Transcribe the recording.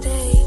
today.